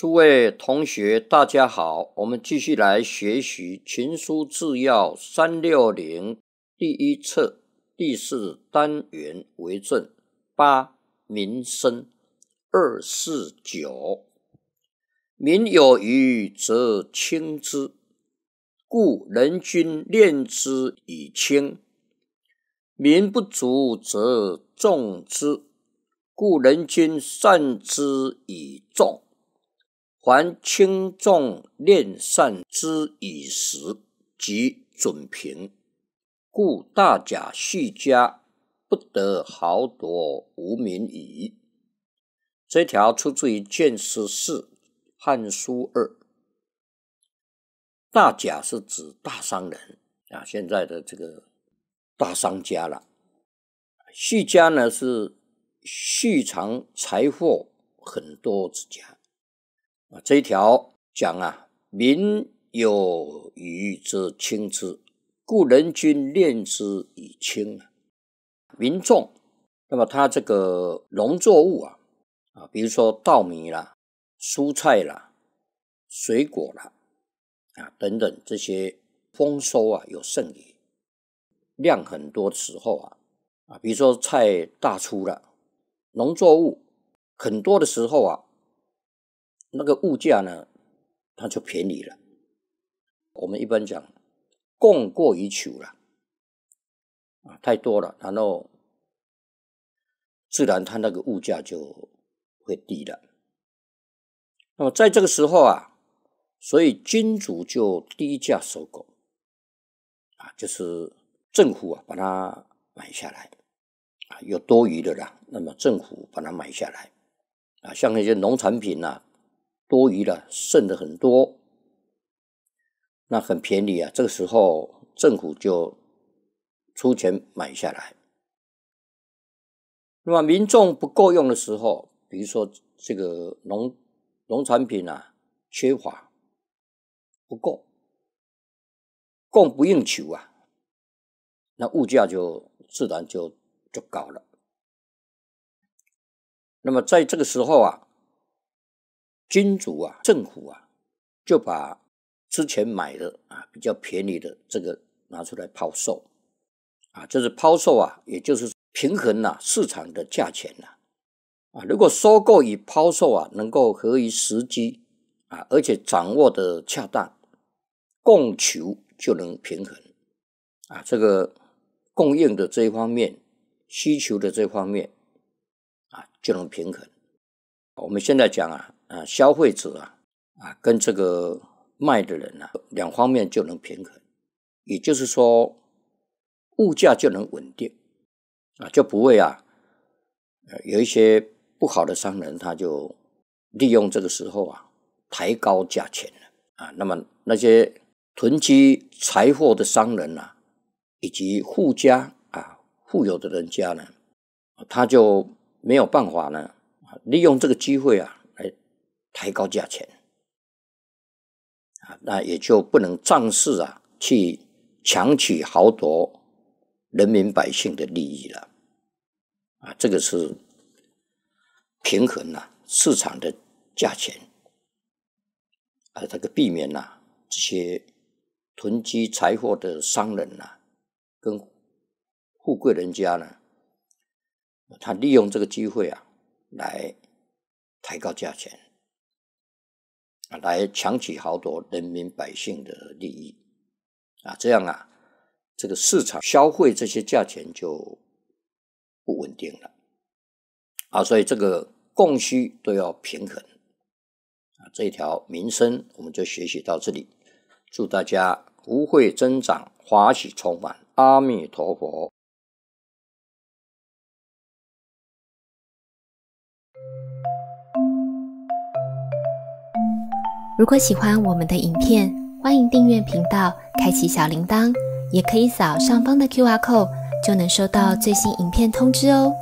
诸位同学，大家好，我们继续来学习《群书治要》三六零第一册第四单元为证八民生二四九。民有余则轻之，故人君念之以轻；民不足则重之，故人君善之以重。凡轻重练善之以时，即准平。故大甲续家，不得豪夺无民矣。这条出自于《建十四·汉书二》。大甲是指大商人啊，现在的这个大商家了。续家呢是蓄藏财货很多之家。啊，这一条讲啊，民有余则轻之，故人君练之以轻啊。民众，那么他这个农作物啊，啊，比如说稻米啦、蔬菜啦、水果啦，啊等等这些丰收啊有剩余，量很多的时候啊，啊，比如说菜大出了，农作物很多的时候啊。那个物价呢，它就便宜了。我们一般讲，供过于求了，啊，太多了，然后自然它那个物价就会低了。那么在这个时候啊，所以君主就低价收购，啊，就是政府啊把它买下来，啊，有多余的啦，那么政府把它买下来，啊，像那些农产品呐。多余的剩的很多，那很便宜啊。这个时候政府就出钱买下来。那么民众不够用的时候，比如说这个农农产品啊缺乏不够，供不应求啊，那物价就自然就就高了。那么在这个时候啊。君主啊，政府啊，就把之前买的啊比较便宜的这个拿出来抛售，啊，这是抛售啊，也就是平衡了市场的价钱呐，啊，如果收购与抛售啊能够合于时机啊，而且掌握的恰当，供求就能平衡，啊，这个供应的这一方面，需求的这方面啊就能平衡。我们现在讲啊。啊，消费者啊，啊，跟这个卖的人啊，两方面就能平衡，也就是说，物价就能稳定，啊，就不会啊，有一些不好的商人，他就利用这个时候啊，抬高价钱了，啊，那么那些囤积财货的商人啊，以及富家啊，富有的人家呢，他就没有办法呢，利用这个机会啊。抬高价钱啊，那也就不能仗势啊，去强取豪夺人民百姓的利益了啊。这个是平衡呐市场的价钱啊，这个避免呐这些囤积财货的商人呐，跟富贵人家呢，他利用这个机会啊，来抬高价钱。来强取豪夺人民百姓的利益，啊，这样啊，这个市场消费这些价钱就不稳定了，啊，所以这个供需都要平衡，啊，这一条民生我们就学习到这里，祝大家福慧增长，欢喜充满，阿弥陀佛。如果喜欢我们的影片，欢迎订阅频道，开启小铃铛，也可以扫上方的 Q R code，就能收到最新影片通知哦。